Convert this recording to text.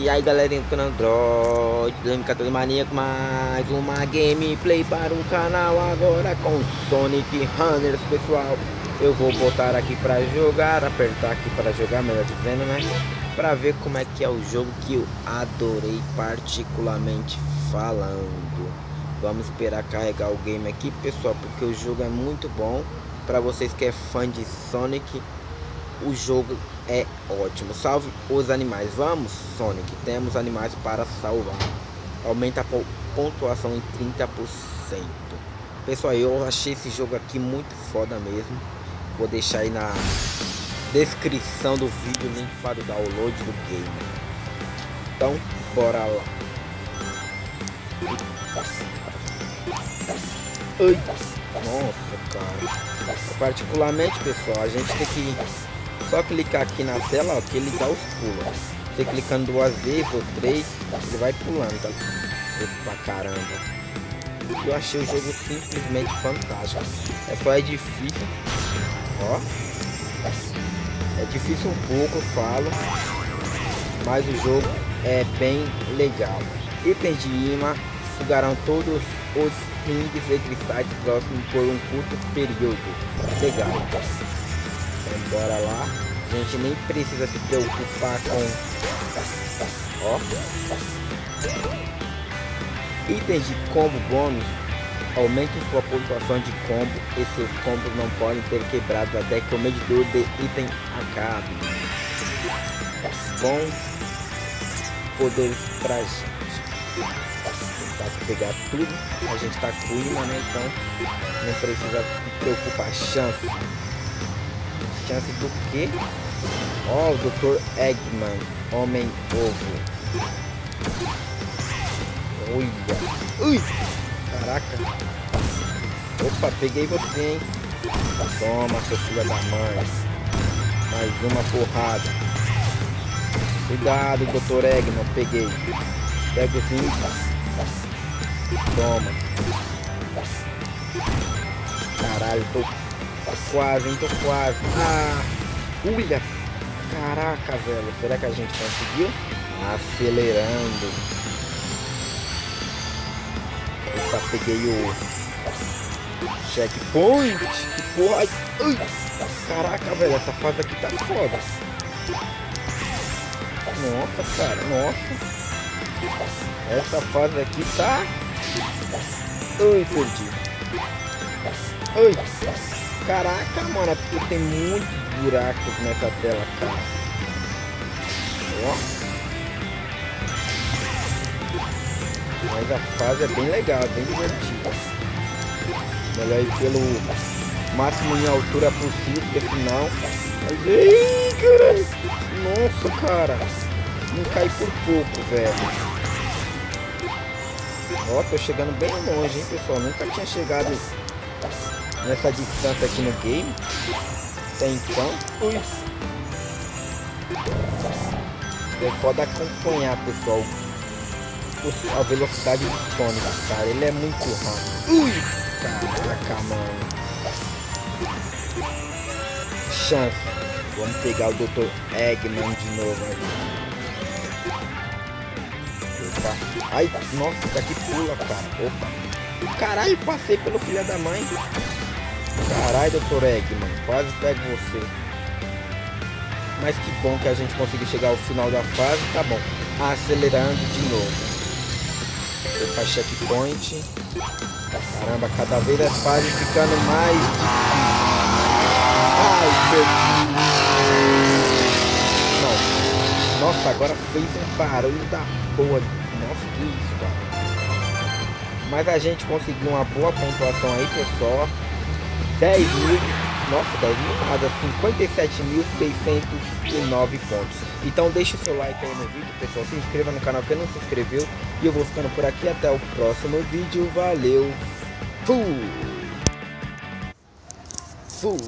E aí galerinha do canal Android, 2014 Maníaco, mais uma gameplay para o canal agora com Sonic Runners, pessoal. Eu vou botar aqui para jogar, apertar aqui para jogar, melhor dizendo, né? Para ver como é que é o jogo que eu adorei particularmente falando. Vamos esperar carregar o game aqui, pessoal, porque o jogo é muito bom. Para vocês que é fã de Sonic, o jogo é ótimo. Salve os animais. Vamos, Sonic. Temos animais para salvar. Aumenta a pontuação em 30%. Pessoal, eu achei esse jogo aqui muito foda mesmo. Vou deixar aí na descrição do vídeo o link para o download do game. Então, bora lá. Nossa, cara. Particularmente, pessoal, a gente tem que só clicar aqui na tela, ó, que ele dá os pulos. Você clicando duas vezes ou três, ele vai pulando, tá? Pra caramba. Eu achei o jogo simplesmente fantástico. É só é difícil, ó. É difícil um pouco, eu falo. Mas o jogo é bem legal. Itens de imã sugarão todos os rings e cristais próximos por um curto período. Legal. Bora lá. A gente nem precisa se preocupar com... Ó. Itens de combo bônus. Aumente sua pontuação de combo e seus combos não podem ter quebrado até que o medidor de item acabe. Bom poderes pra gente. Tentar pegar tudo. A gente tá com imã, né? Então não precisa se preocupar. Chance chance do quê? Ó, oh, o Dr. Eggman, Homem Ovo. Olha. Ui! Caraca. Opa, peguei você, hein? Toma, seu filho da mãe. Mais uma porrada. Cuidado, Dr. Eggman, peguei. Pega os itens. Toma. Caralho, tô Tô quase, hein? Tô quase. Ah! Ulha! Caraca, velho. Será que a gente conseguiu? Acelerando. Opa, peguei o checkpoint. Que porra. Caraca, velho. Essa fase aqui tá foda. Nossa, cara. Nossa. Essa fase aqui tá... Ai, perdi. Ai. Caraca, mano, é porque tem muitos buracos nessa tela, cara. Ó. Mas a fase é bem legal, bem divertida. Melhor ir pelo máximo em altura possível, porque senão... Ai, cara! Nossa, cara! Não cai por pouco, velho. Ó, tô chegando bem longe, hein, pessoal. Nunca tinha chegado nessa distância aqui no game. Então. Ui. É foda acompanhar, pessoal. A velocidade do Sonic, cara. Ele é muito rápido. Ui! Caraca, mano. Chance. Vamos pegar o Dr. Eggman de novo. Opa. Ai, nossa, daqui pula, cara. Opa. Caralho, passei pelo filho da mãe. Caralho, Dr. Eggman, quase pego você. Mas que bom que a gente conseguiu chegar ao final da fase, tá bom. Acelerando de novo. Opa, checkpoint. Caramba, cada vez as fases ficando mais Ai, meu Não. Nossa, agora fez um barulho da boa. Nossa, que isso, cara. Mas a gente conseguiu uma boa pontuação aí, pessoal. 10 mil, nossa, 10 mil nada, 57.609 pontos. Então deixa o seu like aí no vídeo, pessoal, se inscreva no canal quem não se inscreveu. E eu vou ficando por aqui, até o próximo vídeo, valeu, fui! Fui!